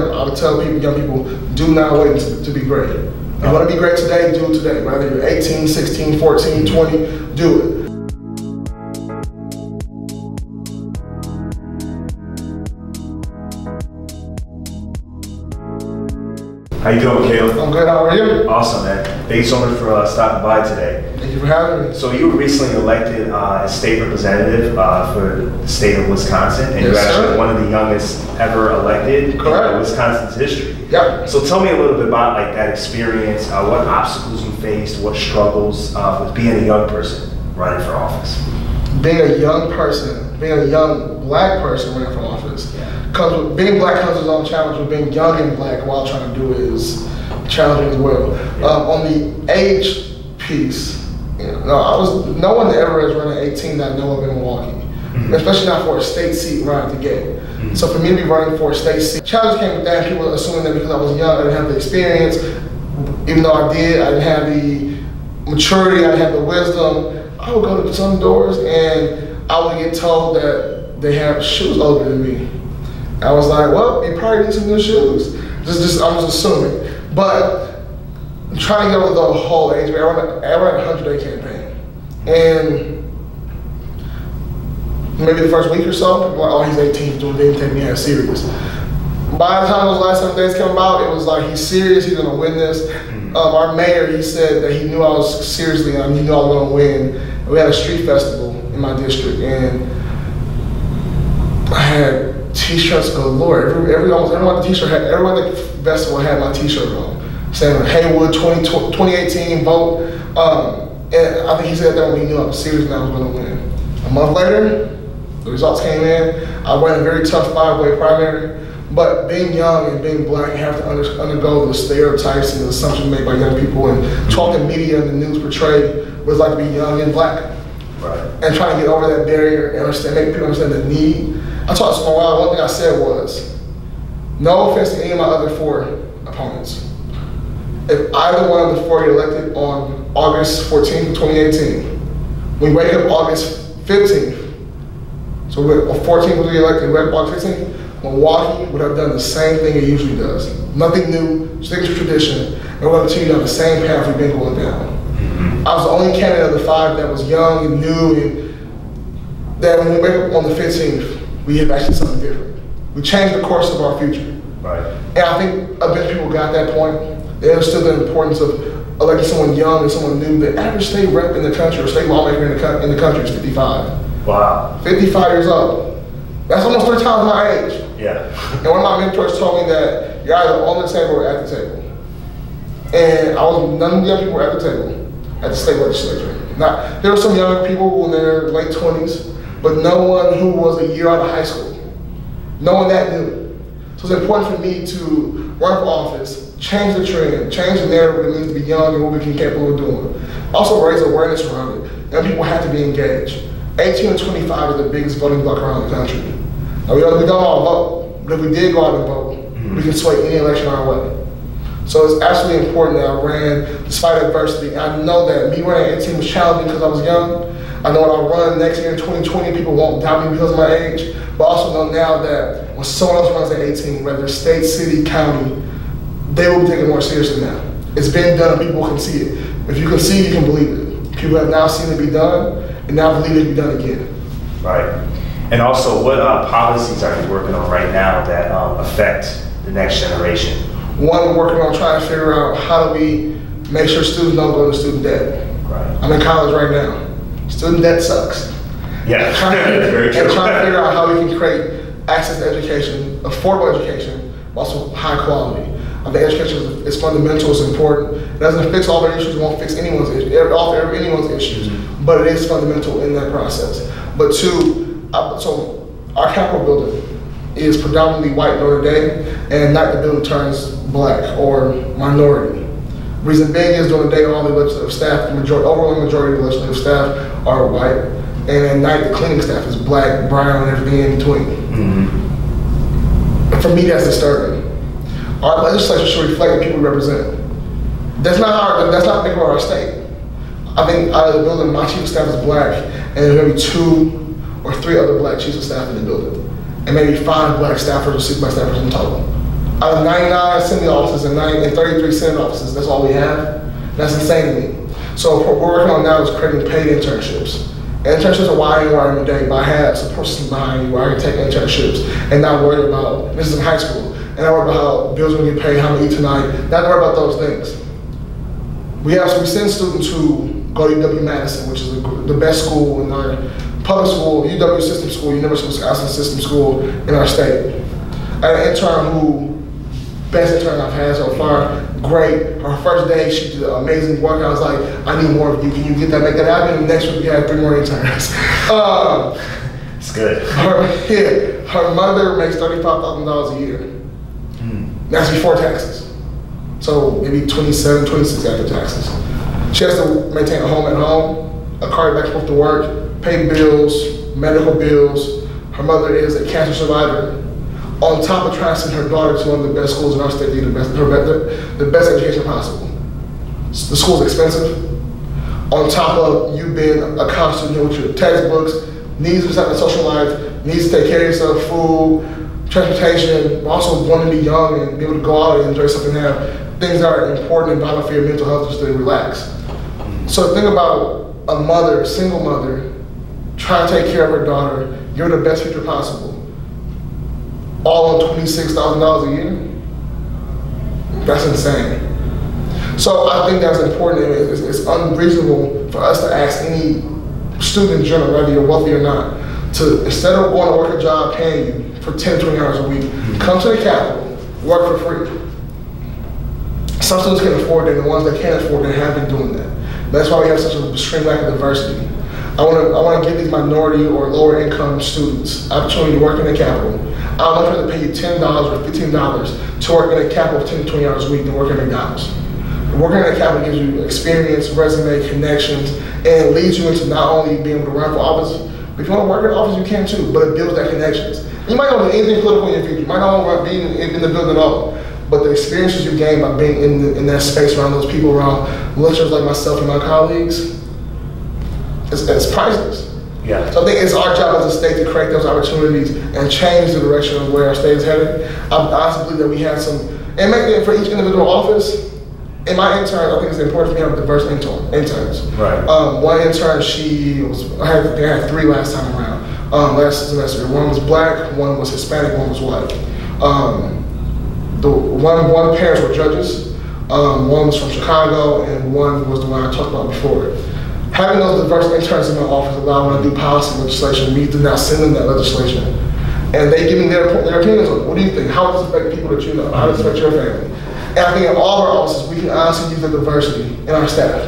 I would tell people, young people, do not wait to, to be great. You want to be great today, do it today. Whether you're 18, 16, 14, 20, do it. How you doing, Kalan? I'm good. How are you? Awesome, man. Thanks so much for uh, stopping by today. Thank you for having me. So you were recently elected uh, as state representative uh, for the state of Wisconsin, and Yes, you're actually sir. one of the youngest ever elected in Correct. uh, Wisconsin's history. Yep. So tell me a little bit about like that experience, uh, what obstacles you faced, what struggles uh, with being a young person running for office. Being a young person, being a young black person running for office, Yeah. comes with, being black comes with its own challenge, but being young and black while trying to do it is challenging as well. Yeah. Um, on the age piece, no, I was no one ever has run at 18 that I know of in Milwaukee, Mhm. especially not for a state seat right out the gate. Mhm. So for me to be running for a state seat, challenge came with that. People assuming that because I was young, I didn't have the experience. Even though I did, I didn't have the maturity, I didn't have the wisdom. I would go to some doors and I would get told that they have shoes older than me. I was like, well, you probably need some new shoes. Just, just I was assuming. But trying to get over the whole age, I ran, I ran a hundred day campaign, and maybe the first week or so, people were like, oh, he's 18, he's doing, didn't take me as serious. By the time those last seven days came about, it was like he's serious, he's gonna win this. Um, our mayor, he said that he knew I was seriously, and he knew I was gonna win. We had a street festival in my district, and I had t-shirts galore. Every, every almost everyone at the t-shirt had everyone at the festival had my t-shirt on, saying Haywood 20, 2018 vote. Um, and I think he said that when he knew I was serious and I was going to win. A month later, the results came in. I ran a very tough five-way primary. But being young and being black, you have to under, undergo the stereotypes and the assumptions made by young people and talking media and the news portray what it's like to be young and black Right. and trying to get over that barrier and understand, make people understand the need. I talked to my wife, one thing I said was, no offense to any of my other four opponents. If either one of the four get elected on August 14th, 2018, we wake up August 15th, so we're, or 14th will be elected, we wake up August 15th, Milwaukee would have done the same thing it usually does. Nothing new, sticking to tradition, and we're going to continue down the same path we've been going down. Mm-hmm. I was the only candidate of the five that was young and new, and that when we wake up on the 15th, we have actually something different. We changed the course of our future. Right. And I think a bunch of people got that point. They understood the importance of oh, electing someone young and someone new. The average state rep in the country or state lawmaker in the, co- in the country is 55. Wow. 55 years old. That's almost three times my age. Yeah. And one of my mentors told me that you're either on the table or at the table. And I was none of the young people were at the table at the state legislature. Not there were some young people who were in their late twenties, but no one who was a year out of high school. No one that new. So it's important for me to run for office, change the trend, change the narrative it means to be young and what we can capable of doing. Also raise awareness around it. Young people have to be engaged. 18 to 25 is the biggest voting bloc around the country. Now, we don't, we don't all vote, but if we did go out and vote, we can sway any election our way. So it's absolutely important that I ran despite adversity. I know that me running at 18 was challenging because I was young. I know when I run next year in 2020, people won't doubt me because of my age. But I also know now that when someone else runs at 18, whether state, city, county, they will be taken more seriously now. It's been done and people can see it. If you can see it, you can believe it. People have now seen it be done and now believe it be done again. Right. And also, what uh, policies are you working on right now that um, affect the next generation? One, we're working on trying to figure out how do we make sure students don't go into student debt. Right. I'm in college right now. Student debt sucks. Yeah. Trying to, and trying to figure out how we can create access to education, affordable education, but also high quality. I think education is, is fundamental, it's important. It doesn't fix all their issues, it won't fix anyone's issues, anyone's issues, mm-hmm. but it is fundamental in that process. But two, I, so our Capitol building is predominantly white Notre Dame, and night the building turns black or minority. Reason being is during the day, all the legislative staff, the majority, overwhelming majority of the legislative staff are white, and at night the cleaning staff is black, brown, and everything in between. Mhm. And for me, that's disturbing. Our legislature should reflect the people we represent. That's not our, that's not big about our state. I think out of the building, my chief of staff is black, and there's maybe two or three other black chiefs of staff in the building, and maybe five black staffers or six black staffers in total. Out of 99 Assembly offices and, 90, and 33 Senate offices, that's all we have. That's insane to me. So what we're working on now is creating paid internships. Internships are why I am every day, but I have support system behind you where I can take internships and not worry about, this is in high school, and not worry about how bills are gonna get paid, how gonna eat tonight, not worry about those things. We have, so we send students who go to UW-Madison, which is the, the best school in our public school, UW system school, University of Wisconsin system school in our state. I had an intern who, best intern I've had so far, great. Her first day, she did an amazing work. I was like, I need more of you. Can you get that, make that happen? Next week we had three more interns. um, It's good. her, yeah, her mother makes $35,000 a year. That's before taxes. So maybe 27, 26 after taxes. She has to maintain a home at home, a car back and forth to work, pay bills, medical bills. Her mother is a cancer survivor. On top of trying to send her daughter to one of the best schools in our state, the best, her, the, the best education possible. The school's expensive. On top of you being a college student with your textbooks, needs to have a social life, needs to take care of yourself, food, transportation, also wanting to be young and be able to go out and enjoy something have things that are important and vital for your mental health just to relax. So think about a mother, a single mother, trying to take care of her daughter, her the best future possible, all on $26,000 a year? That's insane. So I think that's important. It's, it's unreasonable for us to ask any student in general, whether you're wealthy or not, to instead of going to work a job paying you for 10, 20 hours a week, mm-hmm. come to the Capitol, work for free. Some students can afford it, and the ones that can't afford it have been doing that. That's why we have such a extreme lack of diversity. I want to I want to give these minority or lower income students opportunity to work in the Capitol. I'd much to pay you ten dollars or fifteen dollars to work in the of 10 to 20 hours a week than work at McDonald's. Working at a Capitol gives you experience, resume, connections, and leads you into not only being able to run for office, but if you want to work in office, you can too, but it builds that connections. You might not do anything political in your future. You might not want to be in, in the building at all. But the experiences you gain by being in, the, in that space around those people, around lecturers like myself and my colleagues, it's, it's priceless. Yeah. So I think it's our job as a state to create those opportunities and change the direction of where our state is headed. I honestly believe that we have some, and make it for each individual office. In my intern, I think it's important for me to have diverse intern, interns. Right. Um, one intern, she was, I had, I had three last time around, um, last semester. One was black, one was Hispanic, one was white. Um, the one, one parents were judges, um, one was from Chicago, and one was the one I talked about before. Having those diverse interns in my office allowed me to do policy legislation, me to now send them that legislation. And they give me their, their opinions on. What do you think? How does it affect people that you know? How does it affect your family? And I think in all our offices, we can honestly use the diversity in our staff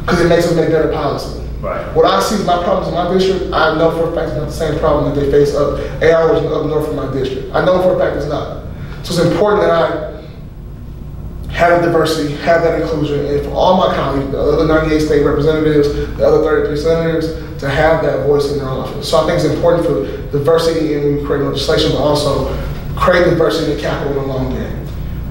because it makes us make better policy. Right. What I see as my problems in my district, I know for a fact it's not the same problem that they face up eight hours up north from my district. I know for a fact it's not. So it's important that I have that diversity, have that inclusion, and for all my colleagues, the other 98 state representatives, the other 33 senators, to have that voice in their office. So I think it's important for diversity in creating legislation, but also create diversity in capital in the long game.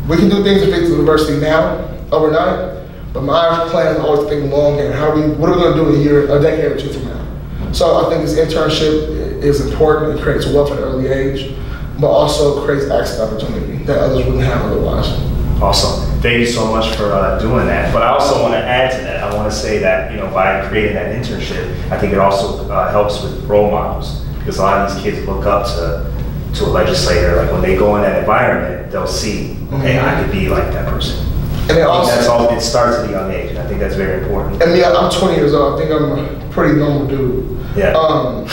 We can do things to fix diversity now, overnight, but my plan is always to think long game. How we, what are we going to do a year, a decade or two from now? So I think this internship is important. It creates wealth at an early age, but also creates access opportunity that others wouldn't have otherwise. Awesome. Thank you so much for uh, doing that. But I also want to add to that. I want to say that you know by creating that internship, I think it also uh, helps with role models because a lot of these kids look up to to a legislator. Like when they go in that environment, they'll see, okay, I could be like that person. And it I think that's all. It starts at a young age, and I think that's very important. and me, I'm 20 years old. I think I'm a pretty normal dude. Yeah. Um,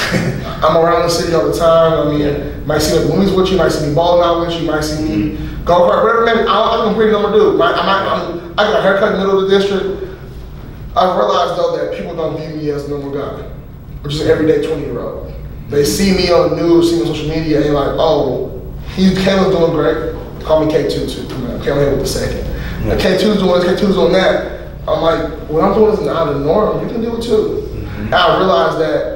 I'm around the city all the time. I mean, Yeah. might see the movies with you, might see me balling out with you, might see me go kart, whatever. Man, I- I'm pretty normal dude. I, I'm, I'm, I got a haircut in the middle of the district. I realized though that people don't view me as a normal guy, which is an everyday 20 year old. They see me on the news, see me on social media, and they're like, oh, he Kalan's doing great. Call me K2 too. Come on, with the second. Yeah. K2's doing this, K2's doing that. I'm like, what I'm doing is not the norm. You can do it too. Mm-hmm. And I realized that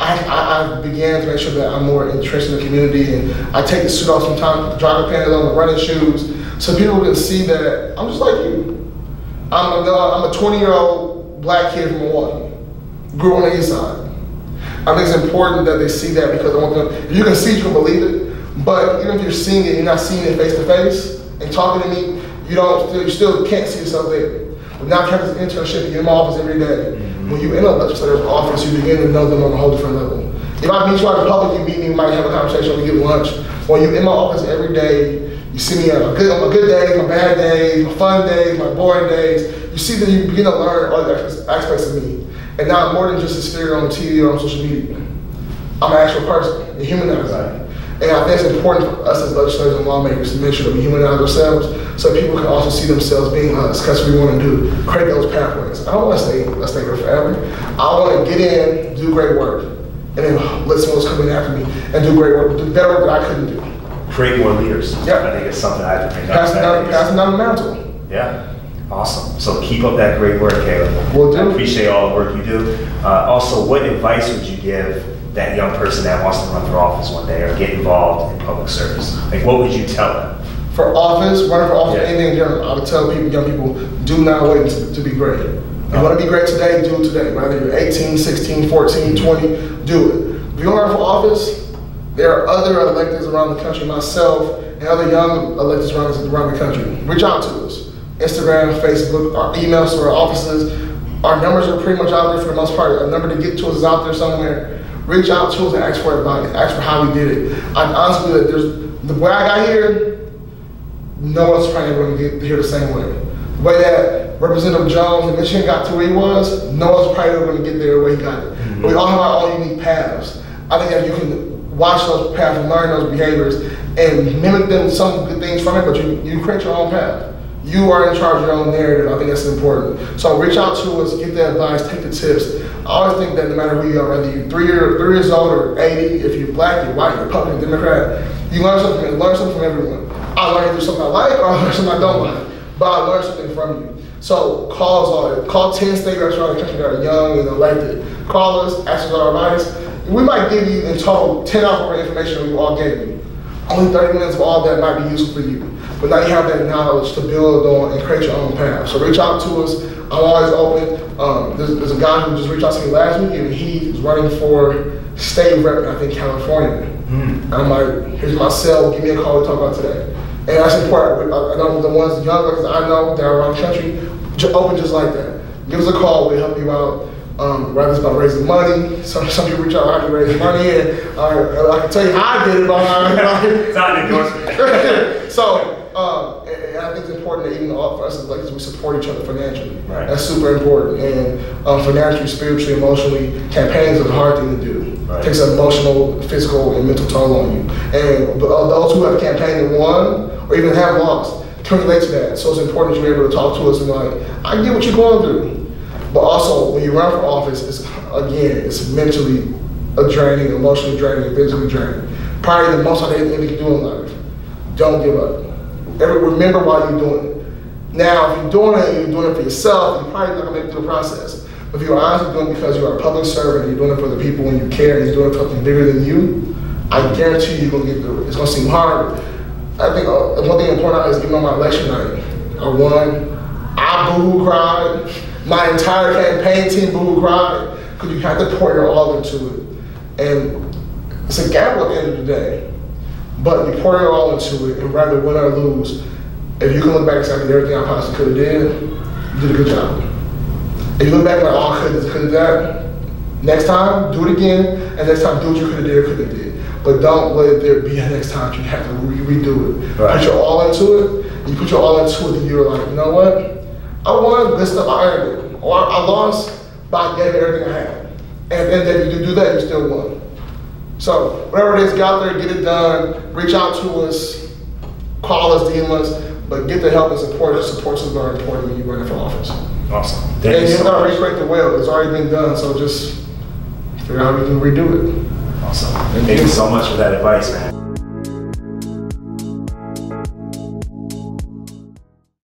I, I, I began to make sure that I'm more entrenched in the community and I take the suit off sometimes, the jogger pants on, the running shoes, so people can see that I'm just like you. I'm a, I'm a 20 year old black kid from Milwaukee, grew on the east side. I think it's important that they see that because I want them, if you can see you can believe it. But even if you're seeing it, you're not seeing it face to face, and talking to me, you don't, you still can't see yourself there. But now this internship, you're in my office every day. Mm-hmm. When you in a legislator's office, you begin to know them on a whole different level. If I meet you out in public, you meet me, we might have a conversation, we get lunch. When you in my office every day, you see me on a good, on good days, my bad days, my fun days, my boring days. You see that you begin to learn other aspects of me. And now I'm more than just a figure on TV or on social media. I'm an actual person, a humanizer. And I think it's important for us as legislators and lawmakers to make sure that we humanize ourselves so people can also see themselves being us. Because we want to do, create those pathways. I don't want to stay, let's stay here forever. I want to get in, do great work, and then let someone else come in after me and do great work, do better work that I couldn't do. Create more leaders. Yeah. I think it's something I have to bring up. Passing down, passing down the mantle. Yeah, awesome. So keep up that great work, Kalan. Will do. I appreciate all the work you do. Uh, also, what advice would you give that young person that wants to run for office one day or get involved in public service? Like, what would you tell them? For office, running for office, Yeah. anything in general, I would tell people, young people, do not wait to, to be great. If you want to be great today, do it today. Whether you're 18, 16, 14, 20, do it. If you want to run for office, there are other electeds around the country, myself, and other young around, around the country. Reach out to us. Instagram, Facebook, our emails to our offices. Our numbers are pretty much out there for the most part. A number to get to us is out there somewhere. Reach out to us and ask for advice. Ask for how we did it. I'm honest with you, there's the way I got here, no one's probably ever going to get here the same way. The way that Representative Jones in Michigan got to where he was, no one's probably ever going to get there the way he got it. Mm-hmm. We all have our own unique paths. I think that you can watch those paths and learn those behaviors and mimic them some good things from it, but you, you create your own path. You are in charge of your own narrative. I think that's important. So reach out to us, get the advice, take the tips. I always think that no matter who you are, whether you're three, year, three years old or 80, if you're black, you're white, you're Republican, Democrat, you learn something, learn something from everyone. I learn either something I like or I something I don't like, but I learn something from you. So call us all. Call 10 state reps around the country that are young and elected. Call us, ask us our advice. We might give you in total 10 hours of information we all gave you. Only 30 minutes of all that might be useful for you. But now you have that knowledge to build on and create your own path. So reach out to us. I'm always open. Um, there's, there's a guy who just reached out to me last week and he is running for state rep, in, I think, California. And I'm like, here's my cell, give me a call, to talk about today. And that's important. I I know the ones, the young ones I know they're around the country, open just like that. Give us a call, we'll help you out. Um, whether it's about raising money, some, some people reach out, I can raise money, and uh, I can tell you how I did it, I, It's not endorsement. so, um, and, and I think it's important that even all for us as electeds, we support each other financially. Right. That's super important. And um, financially, spiritually, emotionally, campaigns are a hard thing to do. Right. It takes an emotional, physical, and mental toll on you. And uh, those who have campaigned and won, or even have lost, can relate to that. So it's important that you're able to talk to us and like, I get what you're going through. But also, when you run for office, it's again, it's mentally draining, emotionally draining, physically draining. Probably the most I think you can do in life. Don't give up. Remember why you're doing it. Now, if you're doing it you're doing it for yourself, you're probably not gonna make it through the process. But if you're honestly doing it because you are a public servant you're doing it for the people and you care and you're doing something bigger than you, I guarantee you you're gonna get through it. It's gonna seem hard. I think uh, one thing important is even on my election night, I won. I boo cried. My entire campaign team boo cried because you have to pour your all into it. And it's a gamble at the end of the day. But you pour your all into it, and rather win or lose, if you can look back and say, I did everything I possibly could have did, you did a good job. If you look back like, oh, I could have, could have that, next time, do it again, and next time, do what you could have did or could have did. But don't let there be a next time you have to re- redo it. Right. Put your all into it, you put your all into it, and you're like, you know what? I won, this stuff, I earned it. Or I lost, but I gave everything I had. And then if you do that, you still won. So whatever it is, get out there, get it done. Reach out to us, call us, DM us, but get the help and support. Support is very important when you're running for office. Awesome. And Thank you you so gotta the well. It's already been done, so just figure out how we can redo it. Awesome. Thank you so much for that advice, man.